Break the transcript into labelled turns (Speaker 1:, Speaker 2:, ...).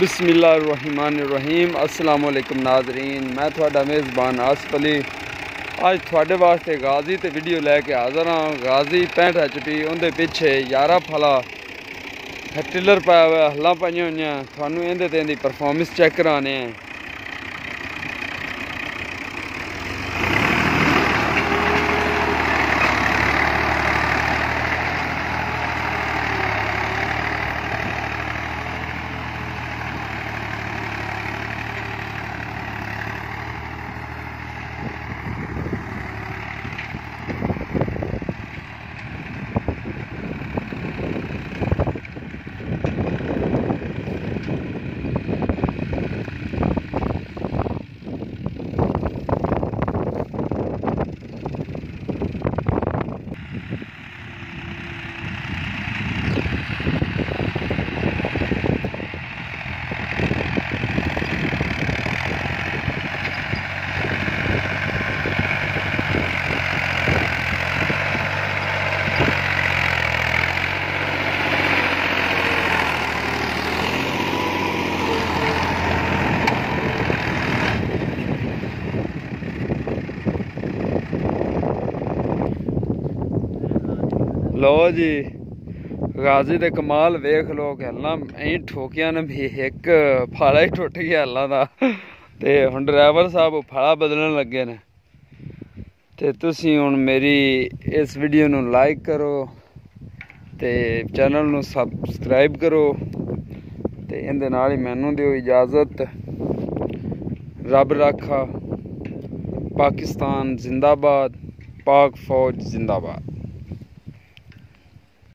Speaker 1: ਬਿਸਮਿਲ੍ਲਾਹਿਰਰਹਿਮਾਨਿਰਰਹੀਮ। ਅਸਲਾਮ ਵਾਲੇਕੁਮ ਨਾਜ਼ਰੀਨ, ਮੈਂ ਤੁਹਾਡਾ ਮੇਜ਼ਬਾਨ ਆਸਫ ਅਲੀ। ਅੱਜ ਤੁਹਾਡੇ ਵਾਸਤੇ ਗਾਜ਼ੀ ਤੇ ਵੀਡੀਓ ਲੈ ਕੇ ਹਾਜ਼ਰ ਹਾਂ। ਗਾਜ਼ੀ 65 ਐਚਪੀ, ਉਹਦੇ ਪਿੱਛੇ 11 ਫਲਾ ਟਿਲਰ ਪਾਇਆ ਹੋਇਆ ਹੱਲਾਂ ਪਾਈਆਂ ਹੋਈਆਂ। ਤੁਹਾਨੂੰ ਇਹਦੇ ਤੇ ਇਹਦੀ ਪਰਫਾਰਮੈਂਸ ਚੈੱਕ ਕਰਾਣੇ ਆ। ਲੋ ਜੀ ਗਾਜ਼ੀ ਦੇ ਕਮਾਲ ਵੇਖ ਲੋ ਗੱਲਾਂ ਐਂ ਠੋਕੀਆਂ ਨੇ ਵੀ ਇੱਕ ਫਾਲਾ ਹੀ ਟੁੱਟ ਗਿਆ ਹੱਲਾਂ ਦਾ। ਤੇ ਹੁਣ ਡਰਾਈਵਰ ਸਾਹਿਬ ਫਾਲਾ ਬਦਲਣ ਲੱਗੇ ਨੇ। ਤੇ ਤੁਸੀਂ ਹੁਣ ਮੇਰੀ ਇਸ ਵੀਡੀਓ ਨੂੰ ਲਾਈਕ ਕਰੋ ਤੇ ਚੈਨਲ ਨੂੰ ਸਬਸਕ੍ਰਾਈਬ ਕਰੋ ਤੇ ਇਹਦੇ ਨਾਲ ਹੀ ਮੈਨੂੰ ਦਿਓ ਇਜਾਜ਼ਤ। ਰੱਬ ਰਾਖਾ, ਪਾਕਿਸਤਾਨ ਜ਼ਿੰਦਾਬਾਦ, ਪਾਕ ਫੌਜ ਜ਼ਿੰਦਾਬਾਦ।